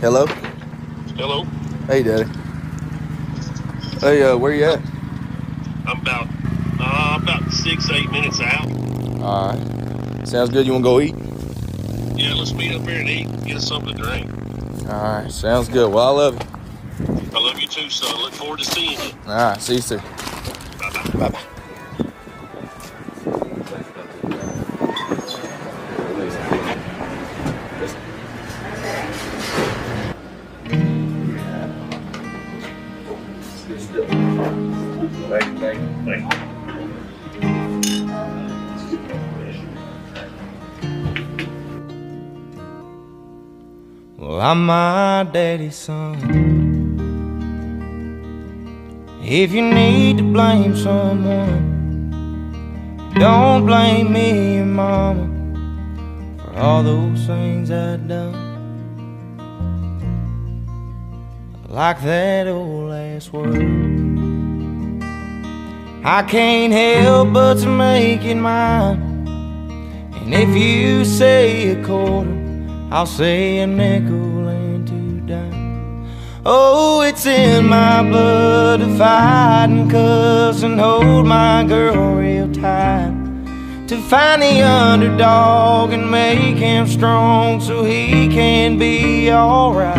Hello? Hello. Hey, Daddy. Hey, uh, where you at? I'm about uh, about six, eight minutes out. All right. Sounds good. You want to go eat? Yeah, let's meet up here and eat. Get us something to drink. All right. Sounds good. Well, I love you. I love you too, son. Look forward to seeing you. All right. See you soon. Bye bye. Bye bye. Well, I'm my daddy's son. If you need to blame someone, don't blame me and mama for all those things I've done. Like that old ass word. I can't help but to make it mine. And if you say a quarter, I'll say a nickel and two dimes. Oh, it's in my blood to fight and cuss and hold my girl real tight. To find the underdog and make him strong so he can be alright.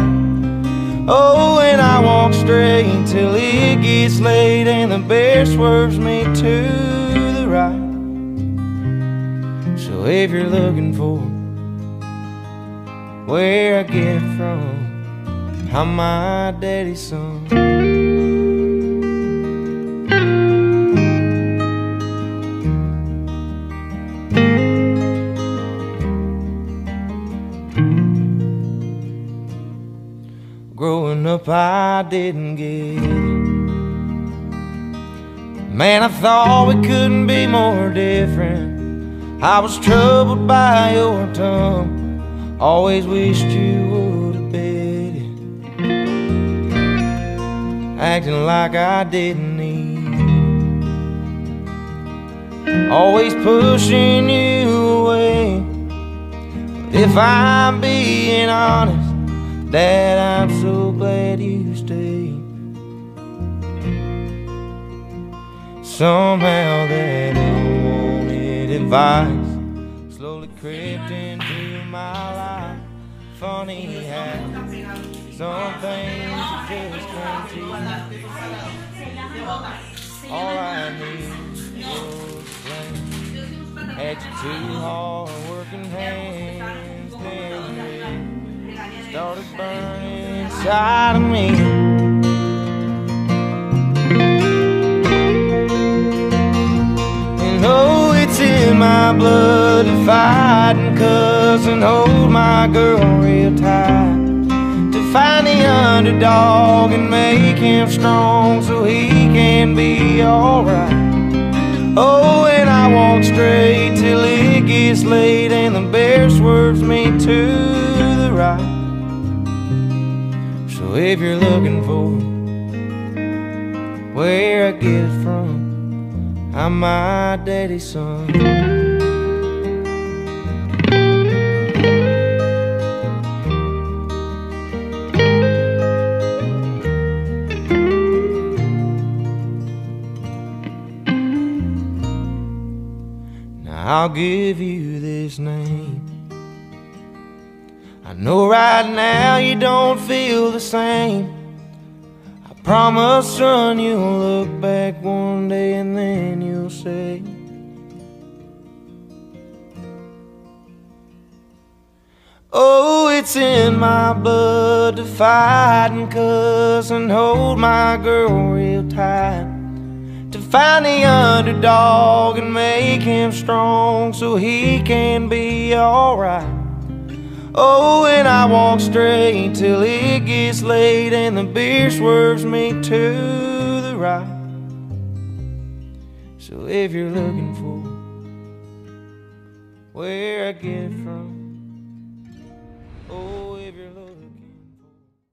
Oh, and I walk straight till it gets late and the bear swerves me to the right. So if you're looking for where I get it from. I'm my daddy's son. Growing up, I didn't get it. Man, I thought we couldn't be more different. I was troubled by your tongue. Always wished you would have it. Acting like I didn't need. Always pushing you away. But if I'm being honest, Dad, I'm so glad you stayed. Somehow that unwanted advice slowly crept into my life. Funny how some things just can't teach. All I knew was blame. Had your two hard working hands then started burning inside of me. To fight and cuss and hold my girl real tight. To find the underdog and make him strong so he can be alright. Oh, and I walk straight till it gets late and the bear swerves me to the right. So if you're looking for where I get it from, I'm my daddy's son. I'll give you this name. I know right now you don't feel the same. I promise, son, you'll look back one day and then you'll say, Oh, it's in my blood to fight and cuss and hold my girl real tight. Find the underdog and make him strong so he can be alright. Oh, and I walk straight till it gets late and the beer swerves me to the right. So if you're looking for where I get from, oh, if you're looking